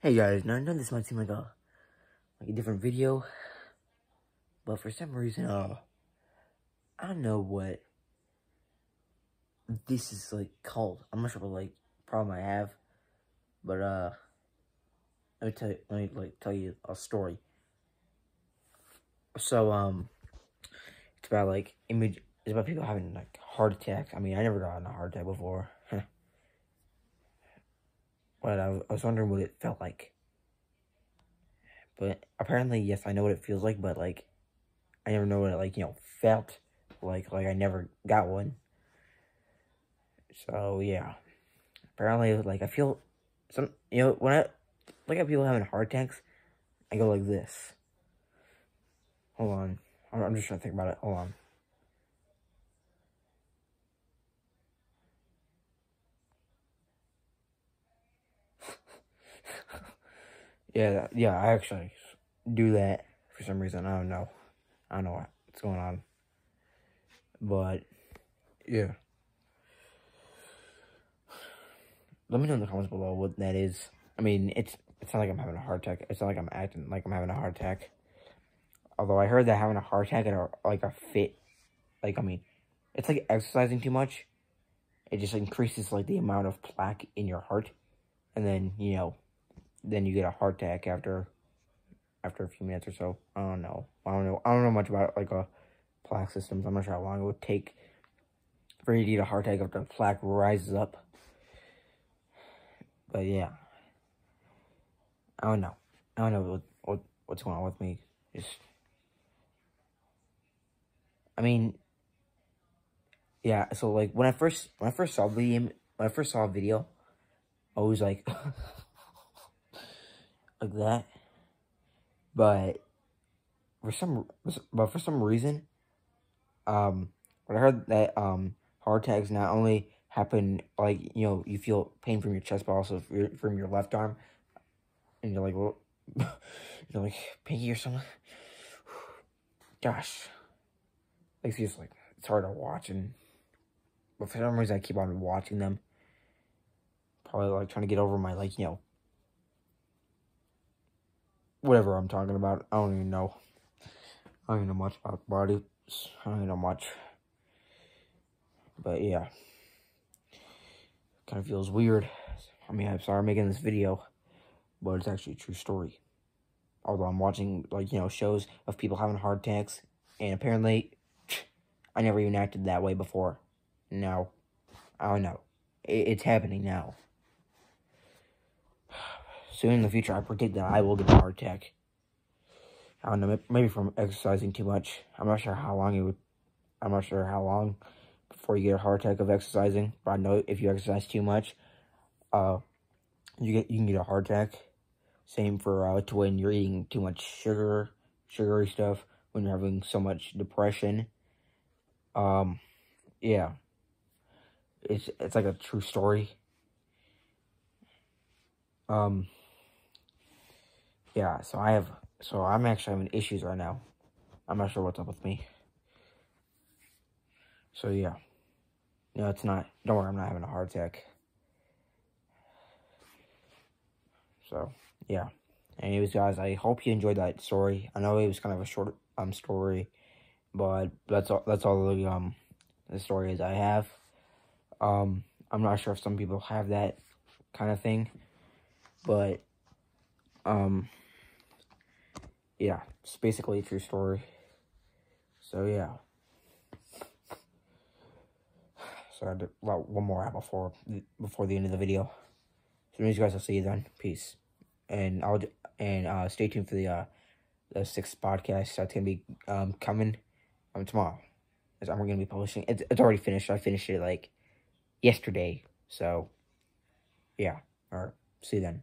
Hey guys, now I know this might seem like a like a different video, but for some reason, uh, I don't know what this is like called. I'm not sure what like problem I have, but uh, let me tell you, let me like tell you a story. So um, it's about like image. It's about people having like heart attacks. I mean, I never got a heart attack before. But I, was wondering what it felt like. But apparently, yes, I know what it feels like, but like, I never know what it like, you know, felt like. Like I never got one. So yeah, apparently, like I feel some, you know, when I look at people having heart attacks, I go like this. Hold on, I'm just trying to think about it. Hold on. Yeah, yeah, I actually do that for some reason. I don't know. I don't know what's going on. But, yeah. Let me know in the comments below what that is. I mean, it's it's not like I'm having a heart attack. It's not like I'm acting like I'm having a heart attack. Although I heard that having a heart attack and like a fit, like, I mean, it's like exercising too much. It just increases like the amount of plaque in your heart. And then, you know, then you get a heart attack after after a few minutes or so. I don't know. I don't know. I don't know much about like a plaque systems. I'm not sure how long it would take for you to get a heart attack after the plaque rises up. But yeah, I don't know. I don't know what, what what's going on with me. Just, I mean, yeah. So like when I first when I first saw the when I first saw a video, I was like. like that. But for some, but for some reason, um, when I heard that um heart attacks not only happen like you know you feel pain from your chest, but also from your left arm, and you're like, well, you're like pinky or something. Gosh, like just like it's hard to watch, and but for some reason I keep on watching them. Probably like trying to get over my like you know whatever I'm talking about. I don't even know. I don't even know much about bodies. I don't even know much. But yeah. Kind of feels weird. I mean, I'm sorry I'm making this video, but it's actually a true story. Although I'm watching, like, you know, shows of people having heart attacks, and apparently, I never even acted that way before. Now, I don't know. It's happening now soon in the future, I predict that I will get a heart attack. I don't know, maybe from exercising too much. I'm not sure how long it would, I'm not sure how long before you get a heart attack of exercising. But I know if you exercise too much, uh, you get you can get a heart attack. Same for uh, to when you're eating too much sugar, sugary stuff. When you're having so much depression. Um, yeah. It's it's like a true story. Um yeah, so I have, so I'm actually having issues right now. I'm not sure what's up with me. So yeah. No, it's not, don't worry, I'm not having a heart attack. So, yeah. Anyways, guys, I hope you enjoyed that story. I know it was kind of a short um story, but that's all. That's all the um the story is I have. Um, I'm not sure if some people have that kind of thing, but um, yeah, it's basically a true story. So, yeah. So, I had well, one more out before, before the end of the video. So, anyways, guys, I'll see you then. Peace. And I'll, and, uh, stay tuned for the, uh, the sixth podcast that's gonna be, um, coming, um, tomorrow. As I'm gonna be publishing. It's, it's already finished. I finished it, like, yesterday. So, yeah. Alright. See you then.